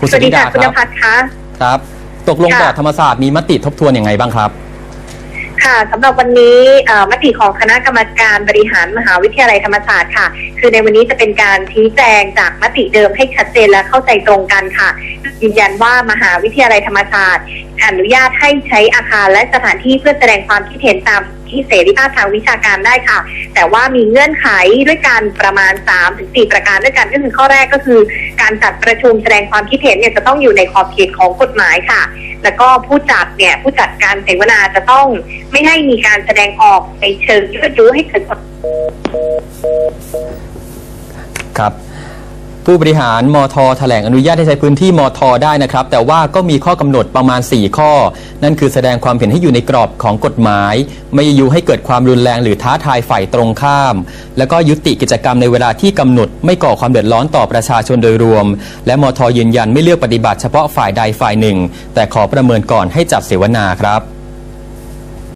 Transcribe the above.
คุณสสุวัสดีนิดาค่ะคคุณนรับภัสคะครับ ตกลงค่ะบอร์ดธรรมศาสตร์มีมติทบทวนอย่างไงบ้างครับ ค่ะสำหรับวันนี้เอ่อมติของคณะกรรมการบริหารมหาวิทยาลัยธรรมศาสตร์ค่ะ คือในวันนี้จะเป็นการชี้แจงจากมติเดิมให้ชัดเจนและเข้าใจตรงกันค่ะ ยืนยันว่ามหาวิทยาลัยธรรมศาสตร์ อนุญาตให้ใช้อาคารและสถานที่เพื่อแสดงความคิดเห็นตาม ที่เสรีภาพทางวิชาการได้ค่ะ แต่ว่ามีเงื่อนไขด้วยการประมาณ3-4ประการด้วยกันก็คือข้อแรกก็คือ การจัดประชุมแสดงความคิดเห็นเนี่ยจะต้องอยู่ในขอบเขตของกฎหมายค่ะ แล้วก็ผู้จัดเนี่ยผู้จัดการเสวนาจะต้องไม่ให้มีการแสดงออกในเชิงยั่วยุให้เกิดครับ ผู้บริหารมทแถลงอนุญาตให้ใช้พื้นที่มทได้นะครับ แต่ว่าก็มีข้อกำหนดประมาณ 4 ข้อ นั่นคือแสดงความเห็นให้อยู่ในกรอบของกฎหมาย ไม่ยุให้เกิดความรุนแรงหรือท้าทายฝ่ายตรงข้าม แล้วก็ยุติกิจกรรมในเวลาที่กำหนด ไม่ก่อความเดือดร้อนต่อประชาชนโดยรวม และมทยืนยันไม่เลือกปฏิบัติเฉพาะฝ่ายใดฝ่ายหนึ่ง แต่ขอประเมินก่อนให้จัดเสวนาครับ